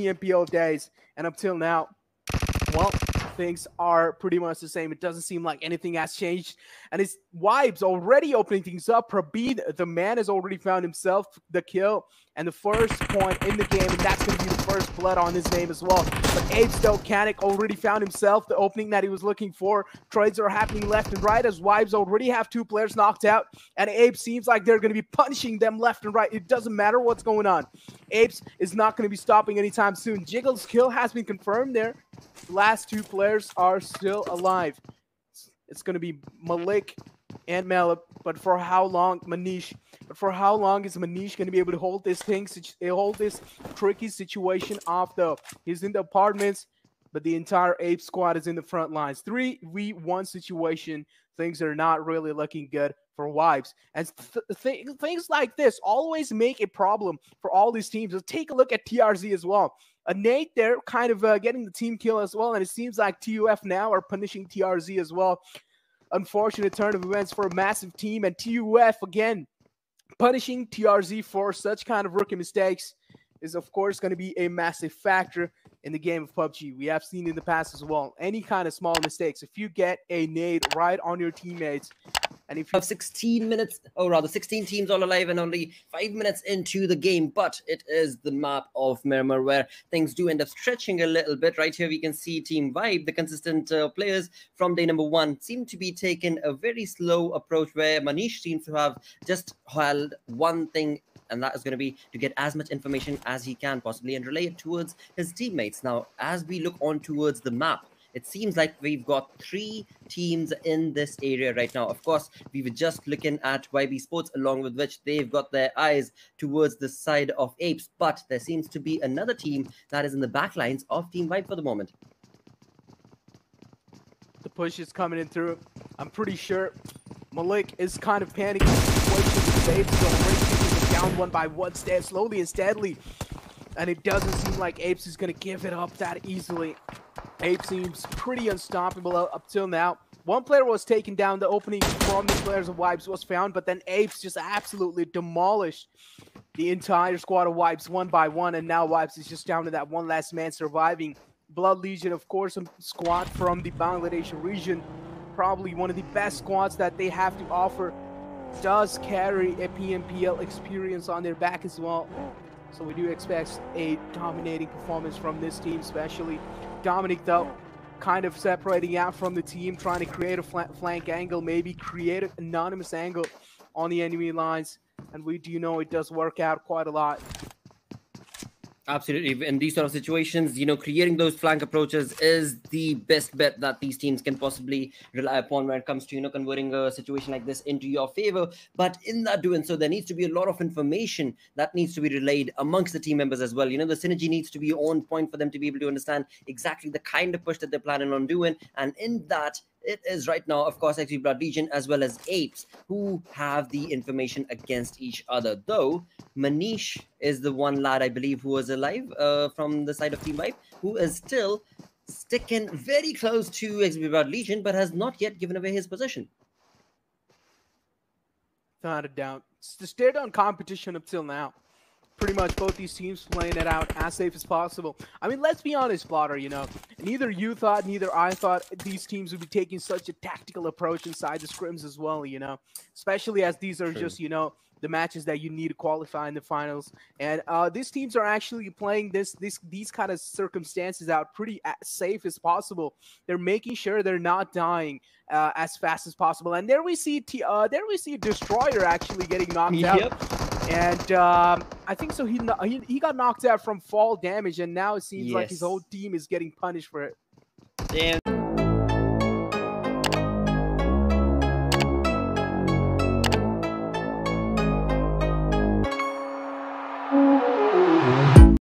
PMPL days, and until now, well, things are pretty much the same. It doesn't seem like anything has changed. And it's Vibes already opening things up. Prabin, the man, has already found himself the kill and the first point in the game, and that's going to be the first blood on his name as well. But Abe Stokanic already found himself the opening that he was looking for. Trades are happening left and right as Vibes already have two players knocked out, and Abe seems like they're going to be punishing them left and right. It doesn't matter what's going on. Apes is not going to be stopping anytime soon. Jiggle's kill has been confirmed there. Last two players are still alive. It's going to be Malik and Malip, but for how long, Manish? But for how long is Manish going to be able to hold this thing, hold this tricky situation off though? He's in the apartments, but the entire Ape squad is in the front lines. 3v1 situation. Things are not really looking good for Vibes. And th th things like this always make a problem for all these teams. So take a look at TRZ as well. A nade, they're kind of uh, getting the team kill as well. And it seems like TUF now are punishing TRZ as well unfortunate turn of events for a massive team. And TUF, again, punishing TRZ for such kind of rookie mistakes is, of course, going to be a massive factor in the game of PUBG. We have seen in the past as well. Any kind of small mistakes, if you get a nade right on your teammates, and if you have 16 minutes, or rather 16 teams all alive and only five minutes into the game, but it is the map of Miramar where things do end up stretching a little bit. Right here, we can see Team Vibe, the consistent uh, players from day number one, seem to be taking a very slow approach where Manish seems to have just held one thing and that is going to be to get as much information as he can possibly and relay it towards his teammates. Now, as we look on towards the map, it seems like we've got three teams in this area right now. Of course, we were just looking at Vibes Esports, along with which they've got their eyes towards the side of Apes, but there seems to be another team that is in the backlines of Team Vibe for the moment. The push is coming in through. I'm pretty sure Malik is kind of panicking down one by one, stand slowly and steadily. And it doesn't seem like Apes is going to give it up that easily. Ape seems pretty unstoppable up till now. One player was taken down. The opening from the players of Vibes was found, but then Apes just absolutely demolished the entire squad of Vibes one by one, and now Vibes is just down to that one last man surviving. Blood Legion, of course, a squad from the Bangladesh region, probably one of the best squads that they have to offer, does carry a PMPL experience on their back as well. So we do expect a dominating performance from this team, especially Dominic, though, kind of separating out from the team, trying to create a flank angle, maybe create an anonymous angle on the enemy lines. And we do know it does work out quite a lot. Absolutely. In these sort of situations, you know, creating those flank approaches is the best bet that these teams can possibly rely upon when it comes to, you know, converting a situation like this into your favor. But in that doing so, there needs to be a lot of information that needs to be relayed amongst the team members as well. You know, the synergy needs to be on point for them to be able to understand exactly the kind of push that they're planning on doing. And in that, it is right now, of course, Blood Legion as well as Apes who have the information against each other. Though Manish is the one lad I believe who was alive uh, from the side of Team Vibe, who is still sticking very close to Blood Legion, but has not yet given away his position. Not a doubt, it's the stare down competition up till now pretty much both these teams playing it out as safe as possible. I mean, let's be honest, Blotter, you know, neither you thought, neither I thought these teams would be taking such a tactical approach inside the scrims as well, you know, especially as these are True. just, you know, the matches that you need to qualify in the finals. And uh, these teams are actually playing this, this, these kind of circumstances out pretty safe as possible. They're making sure they're not dying uh, as fast as possible. And there we see, T- uh, there we see Destroyer actually getting knocked yep. out. And um, I think so. He, he he got knocked out from fall damage, and now it seems yes. like his whole team is getting punished for it. Damn.